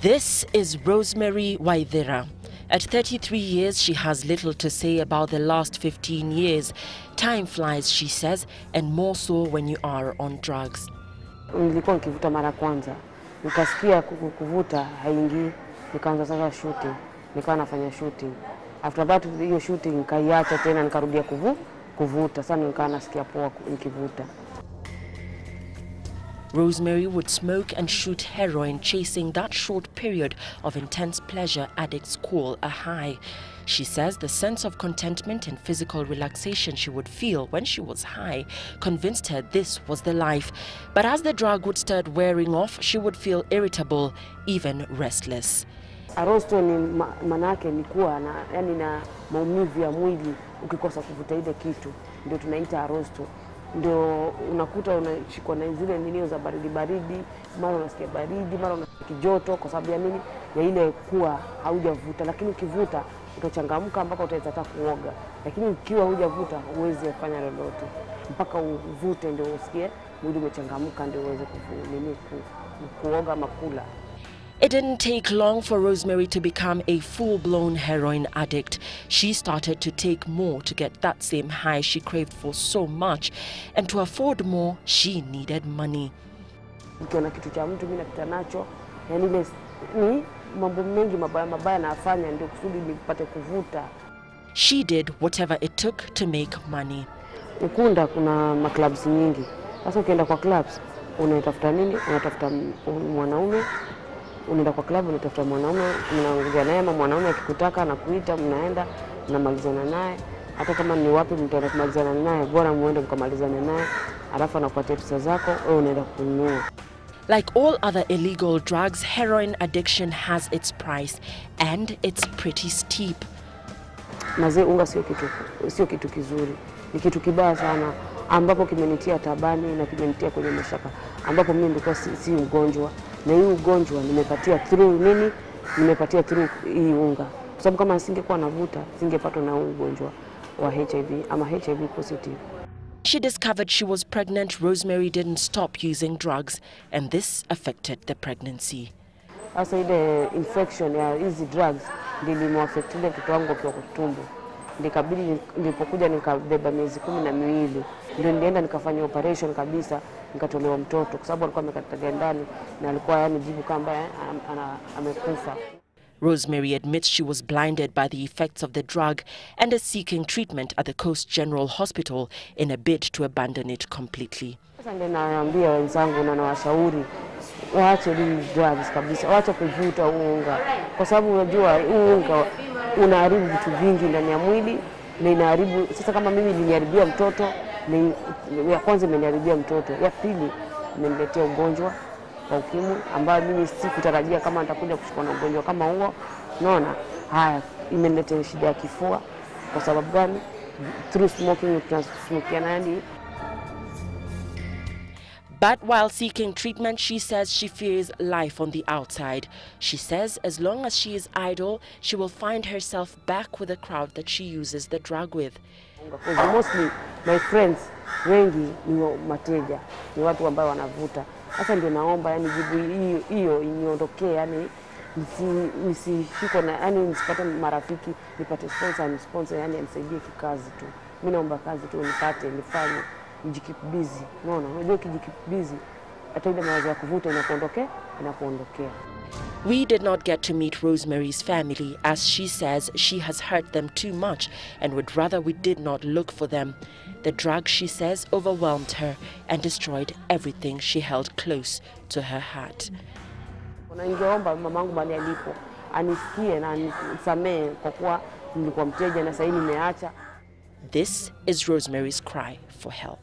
This is Rosemary Waithera. At 33 years, she has little to say about the last 15 years. Time flies, she says, and more so when you are on drugs. Nilikuwa nikivuta mara kwanza, nikasikia kuvuta haingii, nikaanza sasa shooting, nikawa nafanya shooting. After that hiyo shooting nikaiacha tena, nikarudia kuvu, kuvuta. Sasa nikawa nasikia poa nikivuta. Rosemary would smoke and shoot heroin, chasing that short period of intense pleasure addicts call a high. She says the sense of contentment and physical relaxation she would feel when she was high convinced her this was the life. But as the drug would start wearing off, she would feel irritable, even restless. Arosto ni ma- manake ni kuwa na, yani na maumivu ya mwili ukikosa kuvuta ile kitu, ndio tunaita. Ndio unakuta unashikwa na zile ninio za baridi baridi, mara unasikia baridi, mara unasikia kijoto, kwa sababu ya nini? Ya ile kuwa haujavuta. Lakini ukivuta utachangamka mpaka utaweza hata kuoga, lakini ukiwa hujavuta huwezi kufanya lolote mpaka uvute, ndio usikie mwili umechangamka, ndio uweze nini ku- kuoga ama kula. It didn't take long for Rosemary to become a full blown heroin addict. She started to take more to get that same high she craved for so much. And to afford more, she needed money. Nikiona kitu cha mtu mimi napita nacho, yani ile ni mambo mengi mabaya mabaya nafanya ndio kusudi nipate kuvuta. She did whatever it took to make money. Ukunda kuna maclubs nyingi. Sasa ukienda kwa clubs unatafuta nini? Unatafuta mwanaume, unaenda kwa klabu, unatafuta mwanaume, mnaongea naye ama mwanaume akikutaka anakuita, mnaenda mnamalizana naye. Hata kama ni wapi mtaenda kumalizana naye, bora muende mkamalizane naye, alafu anakupatia pesa zako, wewe unaenda kununua. Like all other illegal drugs, heroin addiction has its price, and it's pretty steep. Mazee, unga sio kitu, sio kitu kizuri, ni kitu kibaya sana, ambapo kimenitia tabani na kimenitia kwenye mashaka, ambapo mimi nilikuwa si, si mgonjwa na hii ugonjwa nimepatia through nini, nimepatia through hii unga, kwa sababu kama nisingekuwa navuta singepatwa na ugonjwa wa HIV ama HIV positive. She discovered she was pregnant. Rosemary didn't stop using drugs, and this affected the pregnancy. Sasa ile infection ya hizi drugs ile mtoto wangu akiwa kwa tumbo, ndikabidi nilipokuja nikabeba miezi kumi na miwili ndio nilienda nikafanya operation kabisa, nikatolewa mtoto kwa sababu alikuwa amekatalia ndani na alikuwa yani jibu am- ana- amekufa. Rosemary admits she was blinded by the effects of the drug and is seeking treatment at the Coast General Hospital in a bid to abandon it completely. Sasa ndio naambia wenzangu na nawashauri waache hizi drugs kabisa, waache kuvuta unga, kwa sababu unajua unga unaharibu vitu vingi ndani ya mwili na inaharibu. Sasa kama mimi iliniharibia mtoto, ya kwanza imeniharibia mtoto, ya pili imeniletea ugonjwa wa ukimwi ambayo mimi sikutarajia kama nitakuja kushikwa na ugonjwa kama huo. Unaona, haya imeniletea shida ya kifua. Kwa sababu gani? Through smoking, tunasmokiana yani But while seeking treatment, she says she fears life on the outside. She says as long as she is idle, she will find herself back with the crowd that she uses the drug with. Mostly my friends wengi ni mateja, ni watu ambao wanavuta. Sasa ndio naomba yani jibu hiyo iniondokee, yani nisi- nisishikwe na yani nisipate marafiki, nipate sponsor, ni sponsor yani anisaidie kikazi tu. Mimi naomba kazi tu nipate, nifanye, nijikip busy. Unaona, unajua ukijikeep busy hata ile mawazo ya kuvuta inakuondokea, inakuondokea. We did not get to meet Rosemary's family as she says she has hurt them too much and would rather we did not look for them. The drug, she says, overwhelmed her and destroyed everything she held close to her heart. Na ningeomba mamangu mahali alipo anisikie na anisamehe kwa kuwa nilikuwa mteja na sasa hivi nimeacha. This is Rosemary's cry for help.